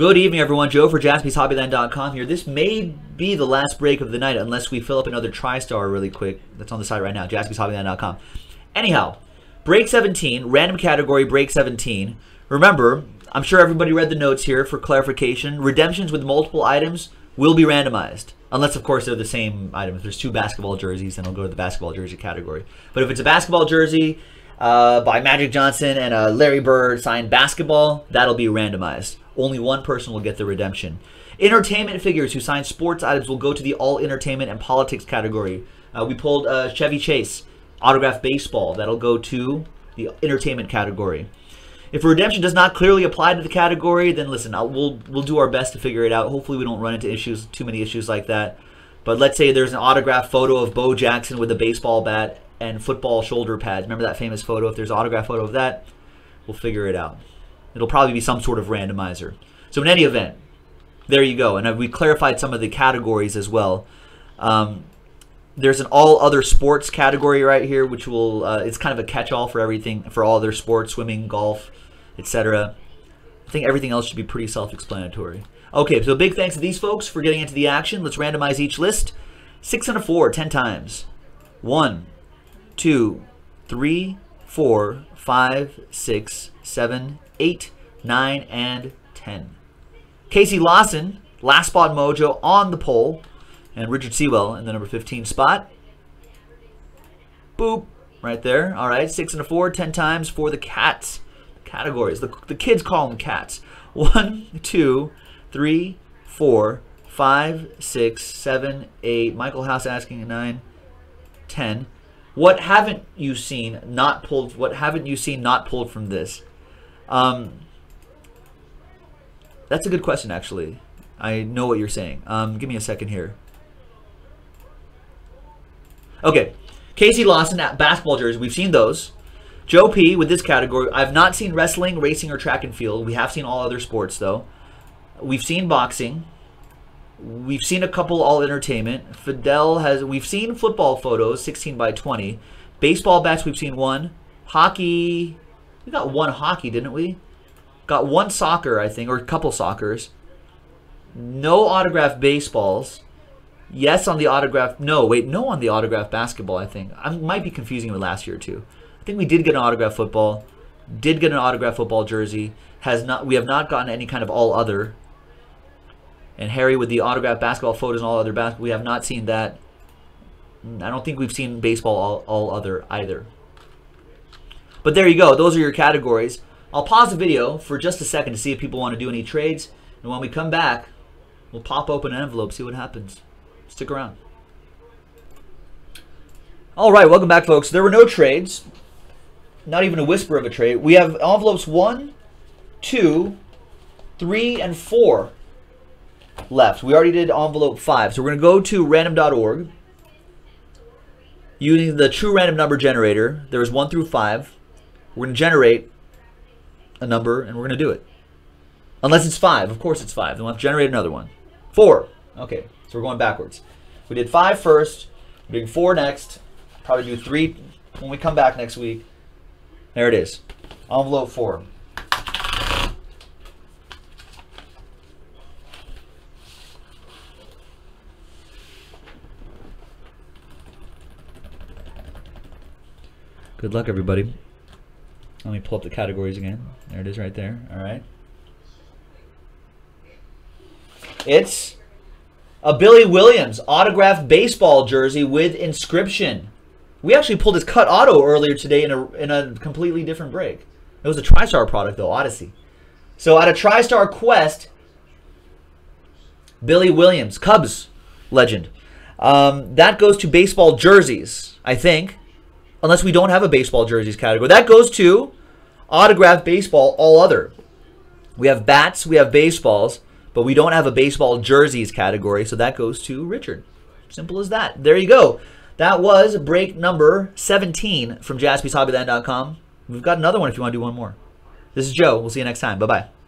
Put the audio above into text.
Good evening, everyone. Joe for jaspyshobbyland.com here. This may be the last break of the night unless we fill up another TriStar really quick. That's on the site right now, jaspyshobbyland.com. Anyhow, break 17, random category break 17. Remember, I'm sure everybody read the notes here for clarification. Redemptions with multiple items will be randomized. Unless, of course, they're the same item. If there's two basketball jerseys, then I'll go to the basketball jersey category. But if it's a basketball jersey uh, by Magic Johnson and a Larry Bird signed basketball, that'll be randomized. Only one person will get the redemption. Entertainment figures who sign sports items will go to the all entertainment and politics category. Uh, we pulled uh, Chevy Chase, autograph baseball. That'll go to the entertainment category. If redemption does not clearly apply to the category, then listen, I'll, we'll we'll do our best to figure it out. Hopefully, we don't run into issues, too many issues like that. But let's say there's an autograph photo of Bo Jackson with a baseball bat and football shoulder pads. Remember that famous photo? If there's autograph photo of that, we'll figure it out. It'll probably be some sort of randomizer. So in any event, there you go. And we clarified some of the categories as well. Um, there's an all other sports category right here, which will uh, it's kind of a catch-all for everything for all other sports, swimming, golf, etc. I think everything else should be pretty self-explanatory. Okay, so big thanks to these folks for getting into the action. Let's randomize each list. Six and a four, ten times. One, two, three, four, five, six, seven, eight, nine, and ten. Casey Lawson, last spot mojo on the pole, and Richard Sewell in the number 15 spot. Boop, right there. All right, six and a four, ten times for the cats categories. The, the kids call them cats. One, two, three, four, five, six, seven, eight. Michael House asking nine, ten. What haven't you seen not pulled? What haven't you seen not pulled from this? Um, that's a good question, actually. I know what you're saying. Um, give me a second here. Okay, Casey Lawson at basketball jerseys. We've seen those. Joe P with this category. I've not seen wrestling, racing, or track and field. We have seen all other sports though. We've seen boxing. We've seen a couple all entertainment. Fidel has. We've seen football photos, 16 by 20. Baseball bats. We've seen one. Hockey. We got one hockey, didn't we? Got one soccer, I think, or a couple soccers. No autographed baseballs. Yes on the autograph. No, wait, no on the autograph basketball. I think I might be confusing with last year too. I think we did get an autograph football, did get an autograph football jersey. Has not we have not gotten any kind of all other. And Harry with the autograph basketball photos and all other basketball, we have not seen that. I don't think we've seen baseball all, all other either. But there you go. Those are your categories. I'll pause the video for just a second to see if people want to do any trades. And when we come back, we'll pop open an envelope, see what happens. Stick around. All right, welcome back, folks. There were no trades not even a whisper of a trade. We have envelopes one, two, three, and four left. We already did envelope five. So we're going to go to random.org. Using the true random number generator, there's one through five. We're going to generate a number and we're going to do it. Unless it's five. Of course it's five. Then we'll have to generate another one. Four. Okay, so we're going backwards. We did five first. We're doing four next. Probably do three when we come back next week. There it is. Envelope 4. Good luck, everybody. Let me pull up the categories again. There it is right there. All right. It's a Billy Williams autographed baseball jersey with inscription. We actually pulled his cut auto earlier today in a in a completely different break. It was a TriStar product though, Odyssey. So at a TriStar Quest, Billy Williams, Cubs legend. Um, that goes to baseball jerseys, I think, unless we don't have a baseball jerseys category. That goes to autographed baseball, all other. We have bats, we have baseballs, but we don't have a baseball jerseys category, so that goes to Richard. Simple as that. There you go. That was break number 17 from jaspyshobbyland.com. We've got another one if you want to do one more. This is Joe. We'll see you next time. Bye bye.